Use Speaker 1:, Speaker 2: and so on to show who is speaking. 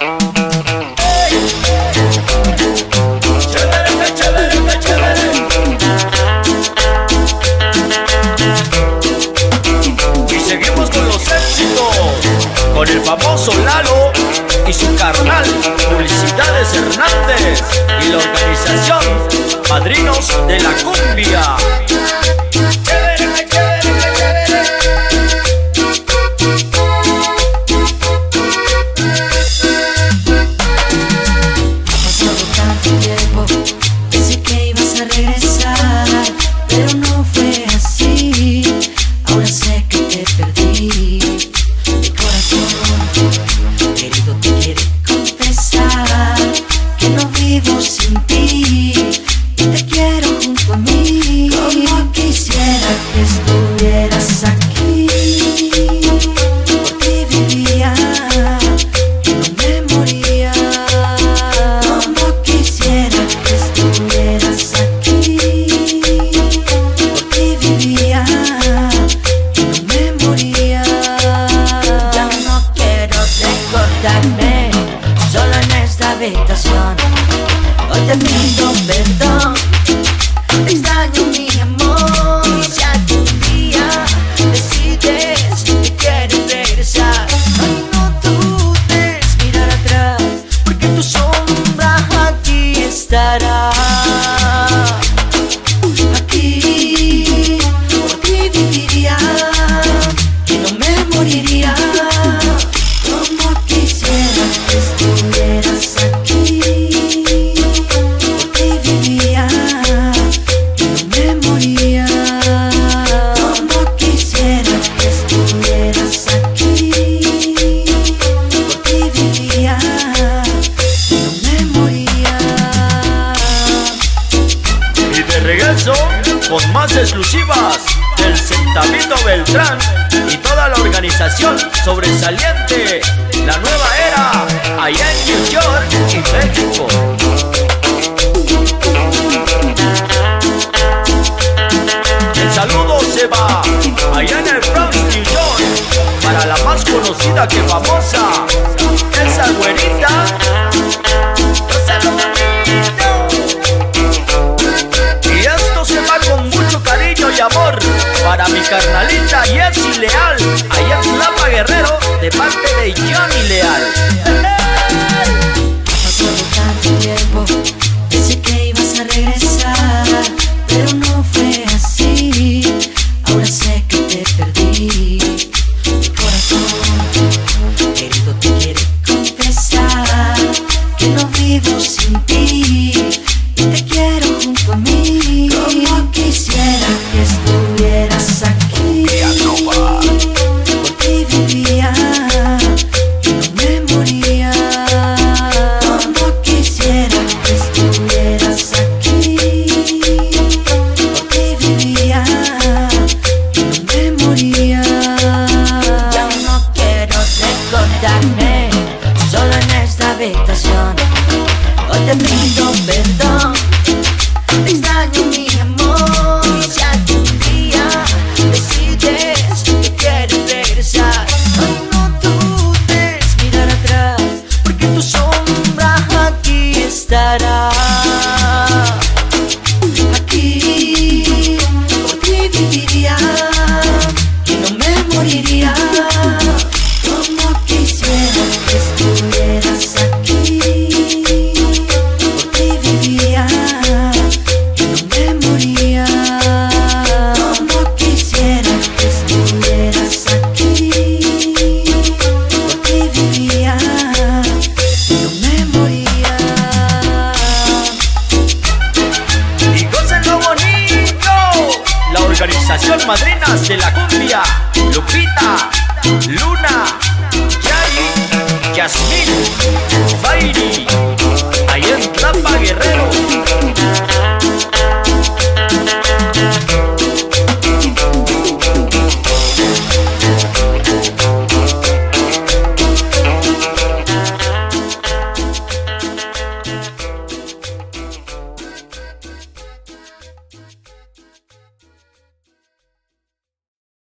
Speaker 1: Y seguimos con los éxitos, con el famoso Lalo y su carnal Publicidades Hernández.
Speaker 2: habitación. Hoy te pido perdón.
Speaker 1: exclusivas del Centavito Beltrán y toda la organización sobresaliente. La nueva era, allá en New York y México. El saludo se va allá en el Bronx, New York, para la más conocida que famosa, esa güerita. Johnny Leal. organización Madrinas de la Cumbia, Lupita, Luna, Yari, Yasmín.